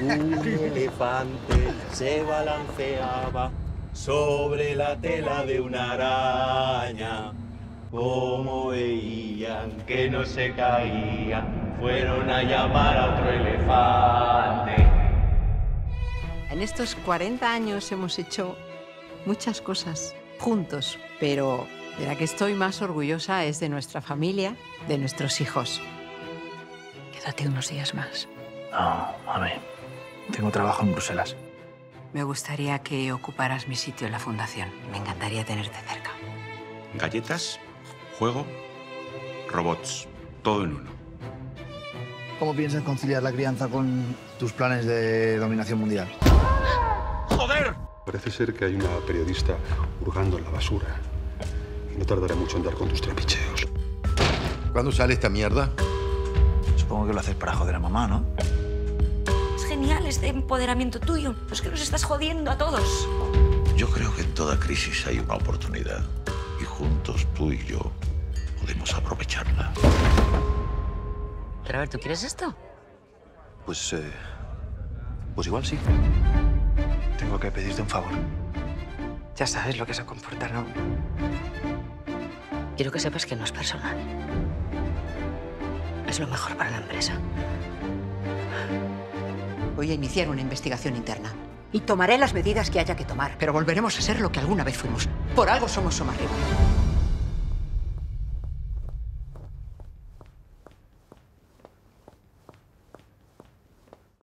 Un elefante se balanceaba sobre la tela de una araña. Como veían que no se caía, fueron a llamar a otro elefante. En estos 40 años hemos hecho muchas cosas juntos, pero de la que estoy más orgullosa es de nuestra familia, de nuestros hijos. Quédate unos días más. No, mami. Tengo trabajo en Bruselas. Me gustaría que ocuparas mi sitio en la fundación. Me encantaría tenerte cerca. Galletas, juego, robots. Todo en uno. ¿Cómo piensas conciliar la crianza con tus planes de dominación mundial? ¡Joder! Parece ser que hay una periodista hurgando en la basura. Y no tardará mucho en dar con tus trapicheos. ¿Cuándo sale esta mierda? Supongo que lo haces para joder a mamá, ¿no? Es genial este empoderamiento tuyo. Es que nos estás jodiendo a todos. Yo creo que en toda crisis hay una oportunidad. Y juntos, tú y yo, podemos aprovecharla. Pero a ver, ¿tú quieres esto? Pues, eh, pues igual sí. Tengo que pedirte un favor. Ya sabes lo que se comporta, ¿no? Quiero que sepas que no es personal. Es lo mejor para la empresa. Voy a iniciar una investigación interna. Y tomaré las medidas que haya que tomar, pero volveremos a ser lo que alguna vez fuimos. Por algo somos Somarriba.